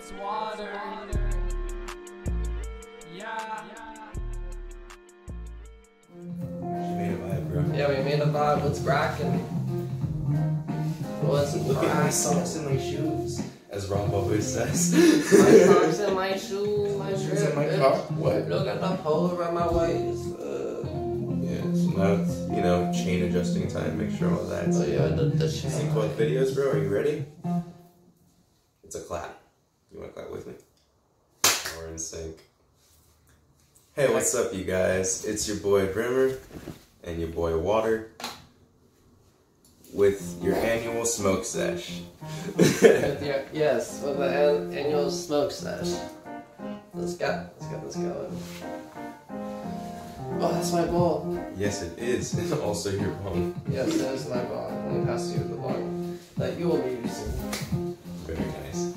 It's water. Yeah. She made a vibe, bro. Yeah, we made a vibe. What's cracking? What's Look at my socks and my shoes, as Ron always says. My socks and my shoes, my Shoes shirt. in my bitch. car? What? Look at the pole around my waist. Uh, Yeah, so now it's, you know, chain adjusting time, make sure all that's. oh yeah, the, the chain. Sync both videos, bro. Are you ready? It's a clap. You want to clap with me? We're in sync. Hey, what's up, you guys? It's your boy Brimmer and your boy Water with your annual smoke sesh. Your- yes, with the an- annual smoke sesh. Let's get, let's get this going. Oh, that's my ball. yes, it is. It's also your ball. Yes, that is my ball. Let me pass you the ball that you will be using. Very nice.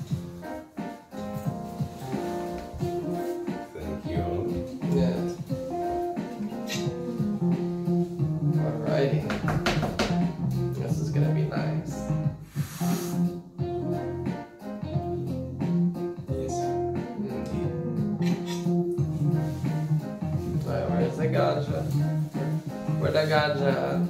The ganja? at?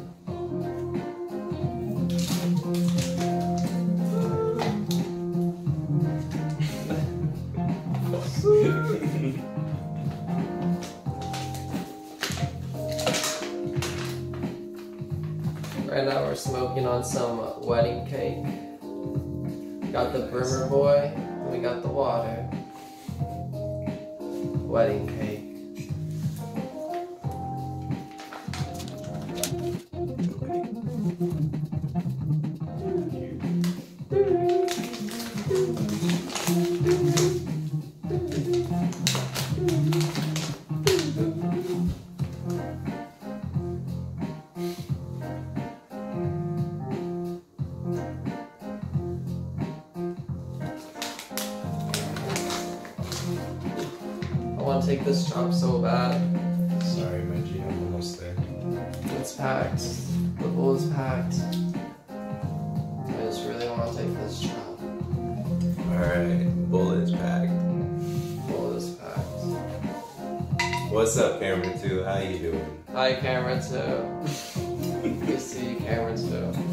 Right now we're smoking on some wedding cake. Got the brimmer boy, and we got the water. Wedding cake. want to take this job so bad. Sorry, my I'm almost there. It's packed. The bowl is packed. I just really want to take this job. Alright, bowl is packed. Bowl is packed. What's up, Cameron 2? How you doing? Hi, Cameron 2. Good to see you, Cameron 2.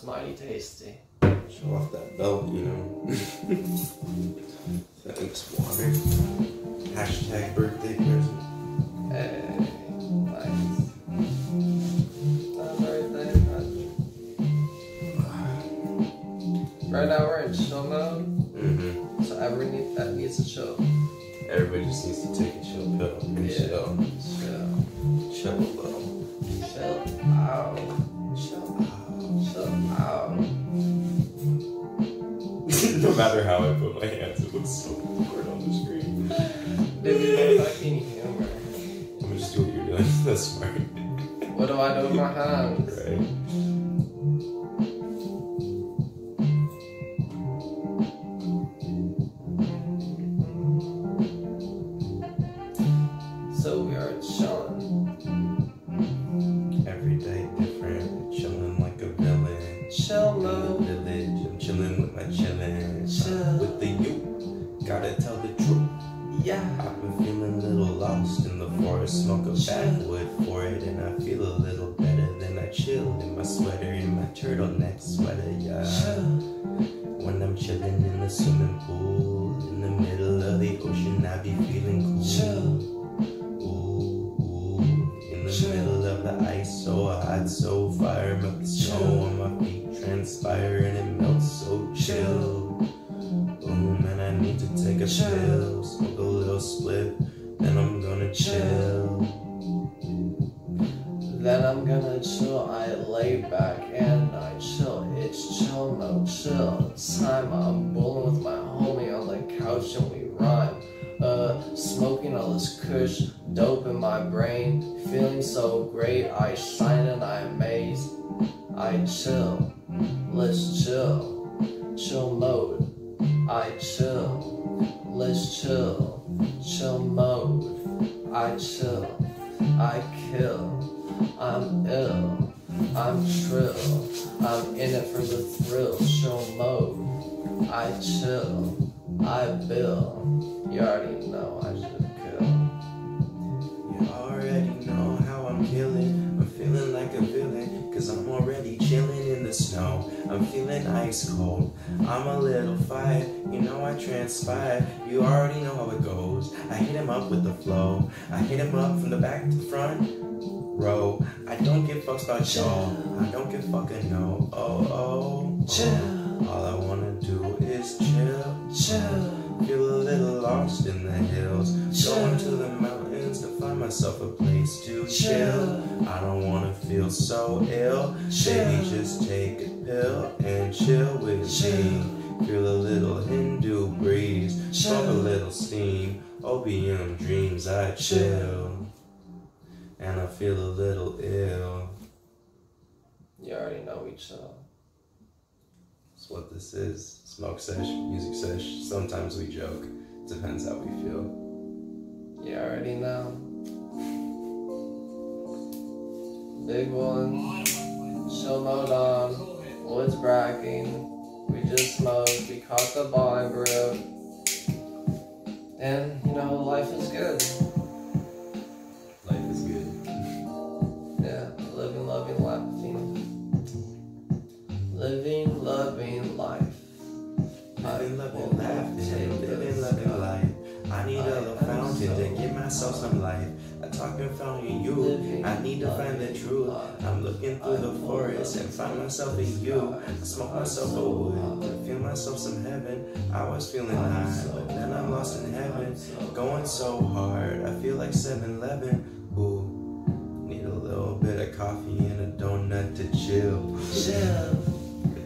That mighty tasty. Show off that belt, you know. Thanks, water. Hashtag birthday present. Hey, nice. That's. Right now we're in chill mode, Mm-hmm. so everyone that needs to chill. Everybody just needs to take a chill pill and Yeah. chill. Chill. Chill a little. Matter how I put my hands, it looks so awkward on the screen. Dude, fucking humor. I'm gonna just do what you're doing. That's smart. What do I do with my hands? Right. The forest, smoke a backwood for it, and I feel a little better than I chilled in my sweater, in my turtleneck sweater, yeah. When I'm chilling in the swimming pool, in the middle of the ocean, I be feeling cool. Ooh, ooh, in the middle of the ice, so hot, so fire, But the snow on my feet, transpire and it melts so chill. Boom, and I need to take a pill, smoke a little split, then I'm gonna chill. Then I'm gonna chill, I lay back and I chill. It's chill, no chill. Time I'm bowling with my homie on the couch and we rhyme. Uh, smoking all this kush, dope in my brain. Feeling so great, I shine and I amaze. I chill, let's chill. Chill mode, I chill. Let's chill, chill mode. I chill, I kill. I'm ill, I'm trill. I'm in it for the thrill, chill mode. I chill, I bill. You already know I should I'm feeling ice cold. I'm a little fired, you know I transpired. You already know how it goes. I hit him up with the flow. I hit him up from the back to the front. Row. I don't give fucks about y'all. I don't give fucking no. Oh, oh. Chill, All I wanna do is chill. chill, Feel a little lost in the hills. Going to the mountains find myself a place to chill. I don't wanna feel so ill. Baby, just take a pill and chill with me. Feel a little Hindu breeze. Smoke a little steam. Opium dreams, I chill. And I feel a little ill. You already know we chill. That's what this is. Smoke sesh, music sesh. Sometimes we joke. Depends how we feel. You already know. Big one, chill mode on, woods bracking. We just smoked, we caught the bong rip. And, you know, life is good. Life is good. Yeah, living, loving, laughing. Living, loving life. Living, loving, laughing, living, loving life. I need a little fountain to give myself some life. A talking fountain, you. I need to find the truth. I'm looking through the forest and find myself in you. I smoke myself a wood to feel myself some heaven. I was feeling high, but then I'm lost in heaven. Going so hard, I feel like 7 Eleven. Ooh, need a little bit of coffee and a donut to chill. Chill.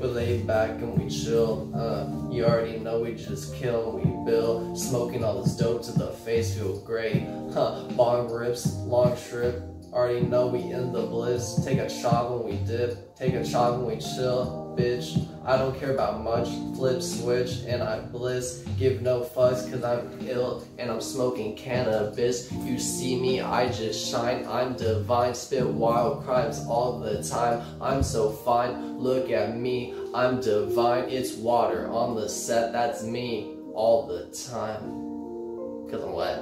We lay back and chill. Uh, you already know we just kill, we bill. Smoking all this dope to the face, feel great. Huh, bong rips, long strip. Already know we in the bliss. Take a shot when we dip, take a shot when we chill, bitch. I don't care about much. Flip switch and I bliss. Give no fucks cause I'm ill and I'm smoking cannabis. You see me, I just shine. I'm divine, spit wild crimes all the time. I'm so fine. Look at me, I'm divine. It's water on the set, that's me all the time. Cause I'm wet.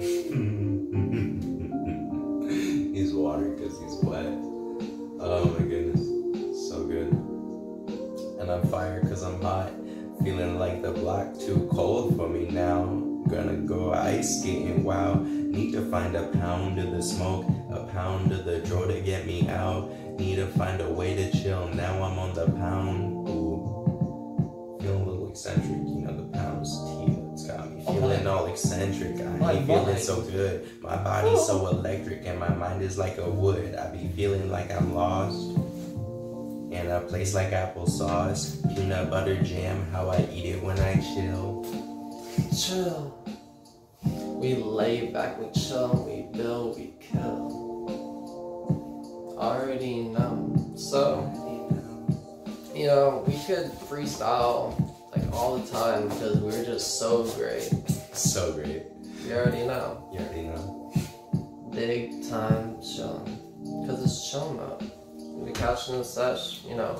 he's water because he's wet. Oh my goodness. And I'm fire because I'm hot. Feeling like the block too cold for me now. Gonna go ice skating, wow. Need to find a pound of the smoke, a pound of the draw to get me out. Need to find a way to chill. Now I'm on the pound. Ooh. Feeling a little eccentric, you know, the pound's tea. It's got me feeling all eccentric. I ain't feeling so good. My body's so electric and my mind is like a wood. I be feeling like I'm lost. In a place like applesauce, peanut butter jam, how I eat it when I chill. Chill. We lay back, we chill, we build, we kill. Already know. So, you know, we could freestyle like all the time because we're just so great. So great. You already know. You already know. Big time chillin'. Cause it's chill mode. We catching the sesh, you know,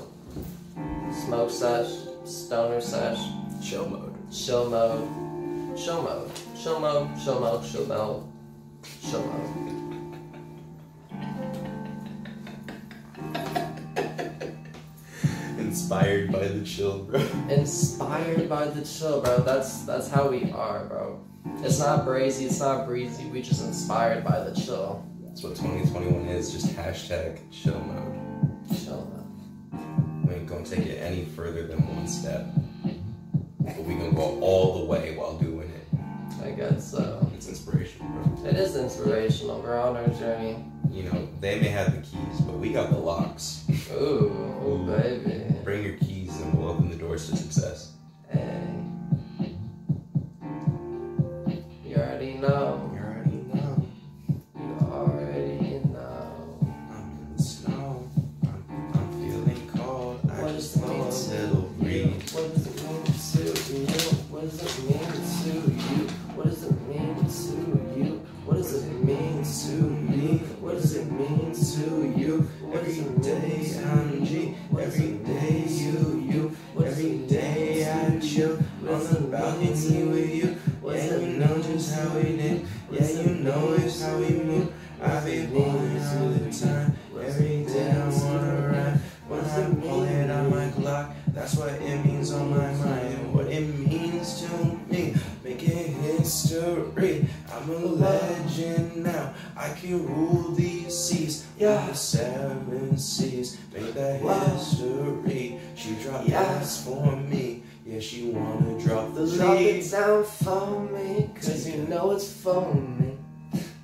smoke sesh, stoner sesh, Chill mode. chill mode, chill mode, chill mode, chill mode, chill mode, chill mode. Inspired by the chill, bro. Inspired by the chill, bro. That's that's how we are, bro. It's not brazy, it's not breezy. We just inspired by the chill. That's what 2021 is, just hashtag chill mode. Gonna take it any further than one step. But we gonna go all the way while doing it. I guess so. It's inspirational. inspiration, bro. It is inspirational. We're on our journey. You know, they may have the keys, but we got the locks. Ooh, ooh, baby. Bring your keys to you? What does it mean to me? What does it mean to you? It mean I'm G. Every day you, you. Every day I chill the balcony you. History. I'm a legend now. I can rule these seas. Yeah. The seven seas. Make that history. She dropped Yeah. this for me. Yeah, she wanna drop the Drop lead. it down for me, cause you know it's for me.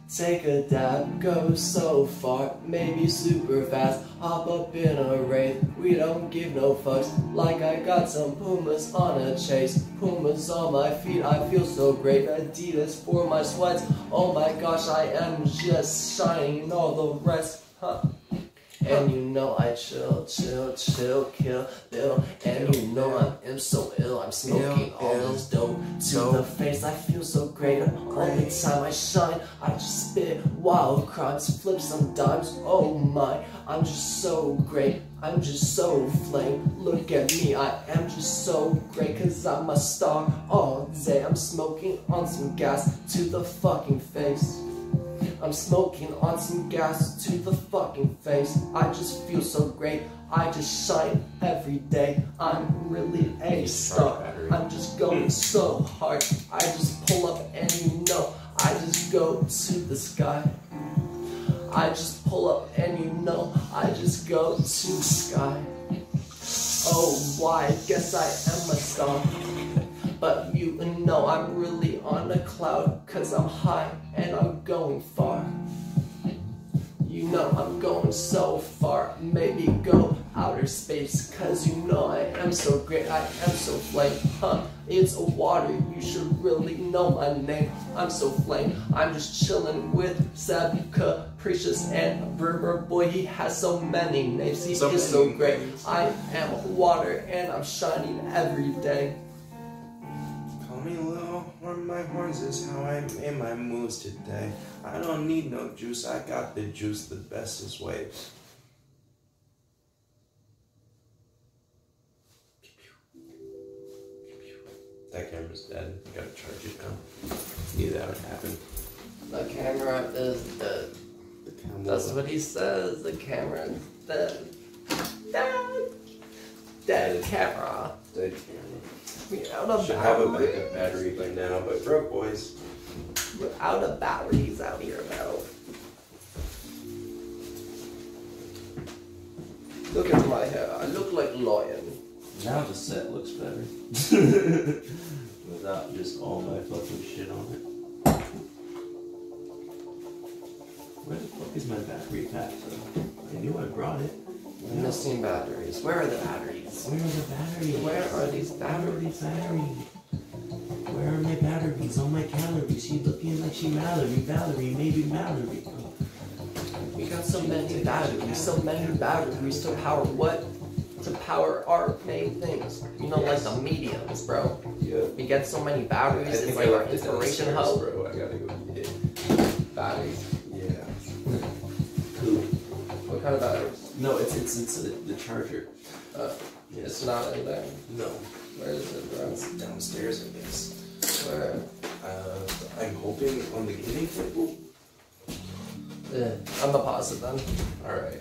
Take a dab, go so far, maybe super fast. Hop up in a wraith, we don't give no fucks. Like I got some Pumas on a chase. Pumas on my feet, I feel so great. Adidas for my sweats. Oh my gosh, I am just shining all the rest. Huh. And you know I chill, chill, chill, kill, bill. And you know I am so ill. I'm smoking all this dope to the face. I feel so great. All the time I shine, I just spit wild crimes, flip some dimes. Oh my, I'm just so great. I'm just so flame. Look at me, I am just so great. Cause I'm a star all day. I'm smoking on some gas to the fucking face. I'm smoking on some gas to the fucking face. I just feel so great. I just shine every day. I'm really a star. I'm just going so hard. I just pull up and you know, I just go to the sky. I just pull up and you know, I just go to the sky. Oh, why? Guess I am a star. Cloud, cause I'm high and I'm going far. You know I'm going so far, maybe go outer space, cause you know I am so great, I am so flame, huh? It's a water, you should really know my name. I'm so flame, I'm just chilling with Seb Capricious and Berber Boy. He has so many names, he So is so great. I am water and I'm shining every day. Me Lil Horn, my horns is how I made my moves today. I don't need no juice, I got the juice, the best is waves. That camera's dead. You gotta charge it now. Knew that would happen. The camera is dead. The camera. That's what he says. The camera is dead. Dead. Dead camera. Dead camera. We out of Should have a backup battery by now, but broke boys. We're out of batteries out here now. Look at my hair. I look like lion. Now the set looks better. Without just all my fucking shit on it. Where the fuck is my battery pack though? I knew I brought it. I'm missing batteries. Where are the batteries? Where are the batteries? Where are these Where are batteries? these batteries? Where are my batteries? All my calories. She looking like she Mallory. Valerie, maybe Mallory. We got so many batteries. So many batteries to power what? To power our main things. You know, like the mediums, bro. Yeah. We get so many batteries. It's like our inspiration hub. bro. I gotta go get. Batteries. Yeah. Cool. What kind of batteries? No, it's it's it's the, the charger. Uh, it's not in there. No, Where is it, bro? it's downstairs, I guess. Where? Uh, I'm hoping on the gaming table. Eh, I'm a positive then. All right.